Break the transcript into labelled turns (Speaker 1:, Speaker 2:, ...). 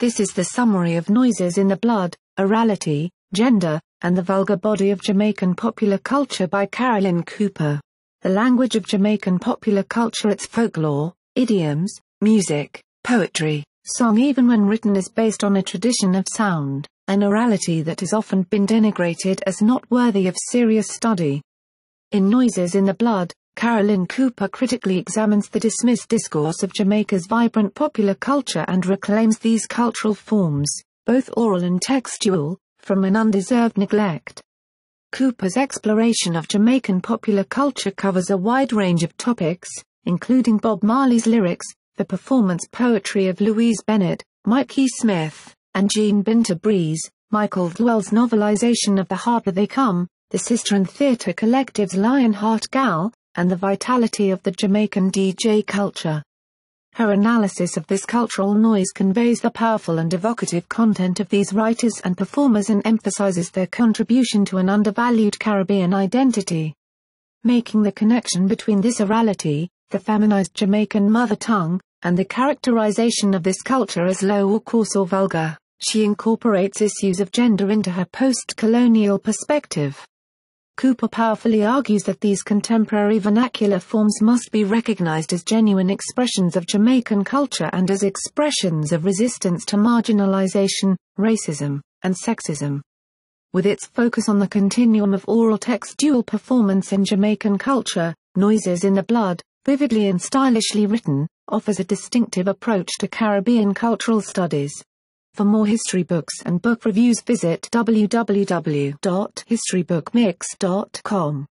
Speaker 1: This is the summary of Noises in the Blood, Orality, Gender, and the Vulgar Body of Jamaican Popular Culture by Carolyn Cooper. The language of Jamaican popular culture its folklore, idioms, music, poetry, song even when written is based on a tradition of sound, an orality that has often been denigrated as not worthy of serious study. In Noises in the Blood, Carolyn Cooper critically examines the dismissed discourse of Jamaica's vibrant popular culture and reclaims these cultural forms, both oral and textual, from an undeserved neglect. Cooper's exploration of Jamaican popular culture covers a wide range of topics, including Bob Marley's lyrics, the performance poetry of Louise Bennett, Mikey Smith, and Jean Binta Breeze, Michael Thelwell's novelization of The Harder They Come, the Sistren Theatre Collective's Lionheart Gal, and the vitality of the Jamaican DJ culture. Her analysis of this cultural noise conveys the powerful and evocative content of these writers and performers and emphasizes their contribution to an undervalued Caribbean identity. Making the connection between this orality, the feminized Jamaican mother tongue, and the characterization of this culture as low or coarse or vulgar, she incorporates issues of gender into her post-colonial perspective. Cooper powerfully argues that these contemporary vernacular forms must be recognized as genuine expressions of Jamaican culture and as expressions of resistance to marginalization, racism, and sexism. With its focus on the continuum of oral textual performance in Jamaican culture, Noises in the Blood, vividly and stylishly written, offers a distinctive approach to Caribbean cultural studies. For more history books and book reviews visit www.historybookmix.com.